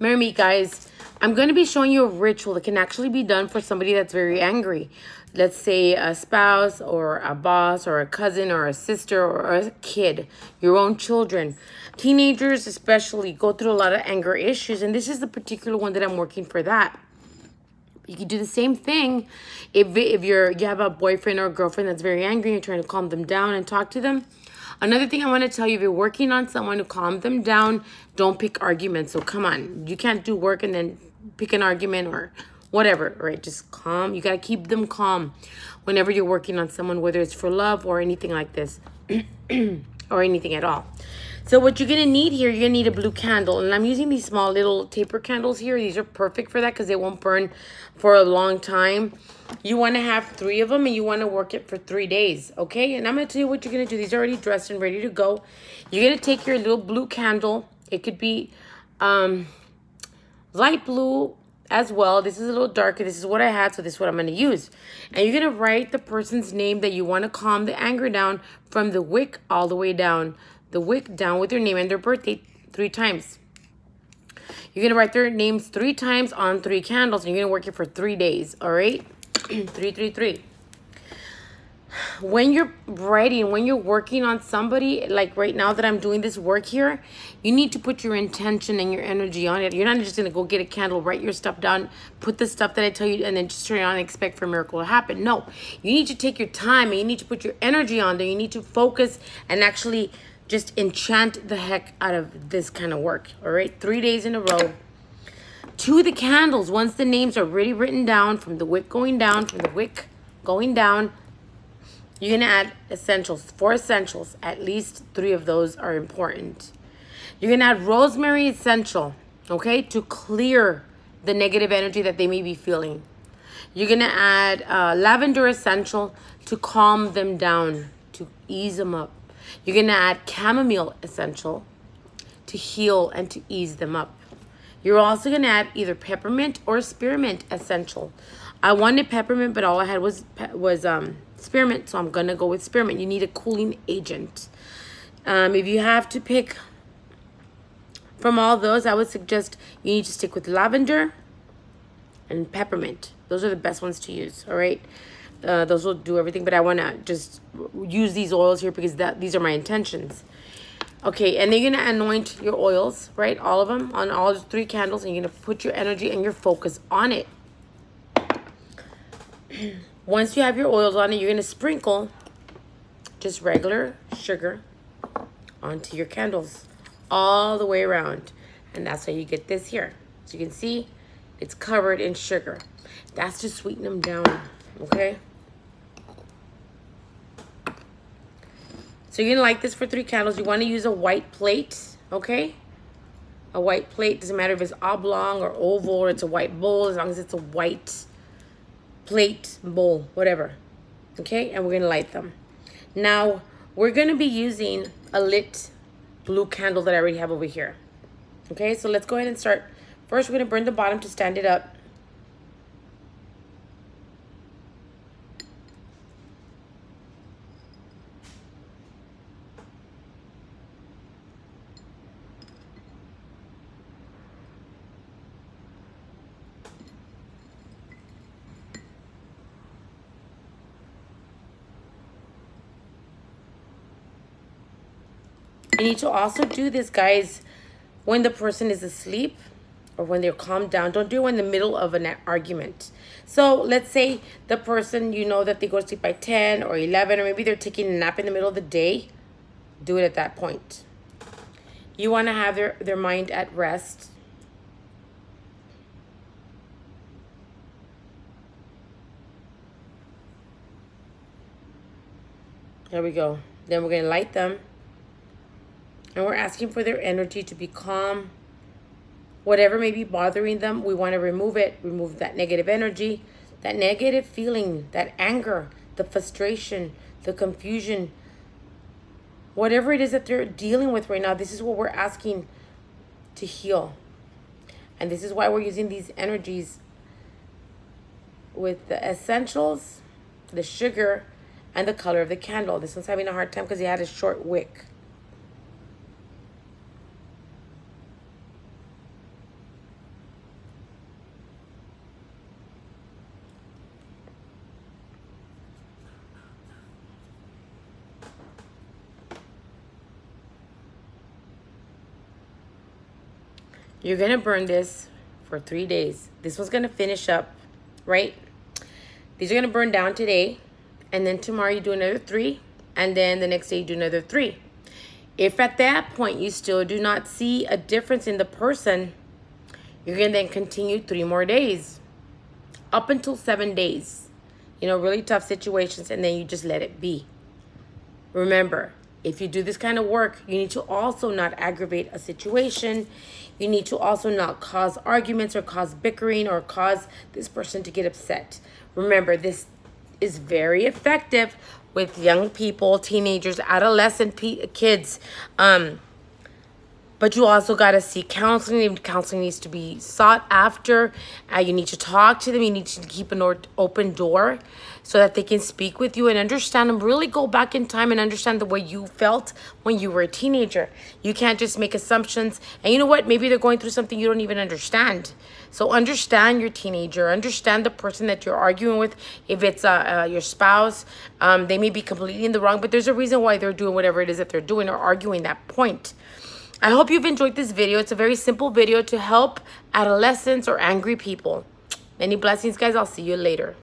Merry meet, guys. I'm going to be showing you a ritual that can actually be done for somebody that's very angry. Let's say a spouse or a boss or a cousin or a sister or a kid, your own children. Teenagers especially go through a lot of anger issues and this is the particular one that I'm working for that. You can do the same thing if, if you're you have a boyfriend or a girlfriend that's very angry and you're trying to calm them down and talk to them. Another thing I want to tell you, if you're working on someone to calm them down, don't pick arguments. So come on, you can't do work and then pick an argument or whatever, right? Just calm. You got to keep them calm whenever you're working on someone, whether it's for love or anything like this or anything at all. So what you're going to need here, you're going to need a blue candle. And I'm using these small little taper candles here. These are perfect for that because they won't burn for a long time. You want to have three of them and you want to work it for three days, okay? And I'm going to tell you what you're going to do. These are already dressed and ready to go. You're going to take your little blue candle. It could be um, light blue as well. This is a little darker. This is what I had, so this is what I'm going to use. And you're going to write the person's name that you want to calm the anger down from the wick all the way down the wick down with their name and their birthday three times. You're going to write their names three times on three candles, and you're going to work it for three days, all right? three, three, three. When you're writing, when you're working on somebody, like right now that I'm doing this work here, you need to put your intention and your energy on it. You're not just to go get a candle, write your stuff down, put the stuff that I tell you, and then just turn it on and expect for a miracle to happen. No, you need to take your time and you need to put your energy on there. You need to focus and actually just enchant the heck out of this kind of work. All right, three days in a row. To the candles, once the names are already written down from the wick going down, from the wick going down, you're going to add essentials, four essentials. At least three of those are important. You're going to add rosemary essential, okay, to clear the negative energy that they may be feeling. You're going to add uh, lavender essential to calm them down, to ease them up. You're going to add chamomile essential to heal and to ease them up. You're also going to add either peppermint or spearmint essential. I wanted peppermint, but all I had was was um, spearmint, so I'm to go with spearmint. You need a cooling agent. Um, if you have to pick from all those, I would suggest you need to stick with lavender and peppermint. Those are the best ones to use, all right? Uh, those will do everything, but I want to just use these oils here because that these are my intentions. Okay, and going to anoint your oils, right? All of them on all three candles. And you're to put your energy and your focus on it. Once you have your oils on it, you're going to sprinkle just regular sugar onto your candles all the way around. And that's how you get this here. So you can see it's covered in sugar. That's to sweeten them down, okay? So you're to light this for three candles. You want to use a white plate, okay? A white plate. Doesn't matter if it's oblong or oval or it's a white bowl. As long as it's a white plate, bowl, whatever. Okay? And we're to light them. Now, we're to be using a lit blue candle that I already have over here. Okay? So let's go ahead and start. First, we're to burn the bottom to stand it up. You need to also do this, guys, when the person is asleep or when they're calmed down. Don't do it in the middle of an argument. So let's say the person, you know that they go to sleep by 10 or 11, or maybe they're taking a nap in the middle of the day. Do it at that point. You want to have their, their mind at rest. There we go. Then we're going to light them. And we're asking for their energy to be calm. Whatever may be bothering them, we want to remove it, remove that negative energy, that negative feeling, that anger, the frustration, the confusion, whatever it is that they're dealing with right now, this is what we're asking to heal. And this is why we're using these energies with the essentials, the sugar, and the color of the candle. This one's having a hard time because he had a short wick. You're going to burn this for three days. This one's going to finish up, right? These are going to burn down today. And then tomorrow you do another three. And then the next day you do another three. If at that point you still do not see a difference in the person, you're going to then continue three more days. Up until seven days. You know, really tough situations. And then you just let it be. Remember, if you do this kind of work, you need to also not aggravate a situation. You need to also not cause arguments or cause bickering or cause this person to get upset. Remember, this is very effective with young people, teenagers, adolescent kids. Um, but you also got to seek counseling. Counseling needs to be sought after. Uh, you need to talk to them. You need to keep an open door so that they can speak with you and understand and really go back in time and understand the way you felt when you were a teenager. You can't just make assumptions. And you know what? Maybe they're going through something you don't even understand. So understand your teenager. Understand the person that you're arguing with. If it's uh, uh, your spouse, um, they may be completely in the wrong, but there's a reason why they're doing whatever it is that they're doing or arguing that point. I hope you've enjoyed this video. It's a very simple video to help adolescents or angry people. Many blessings, guys. I'll see you later.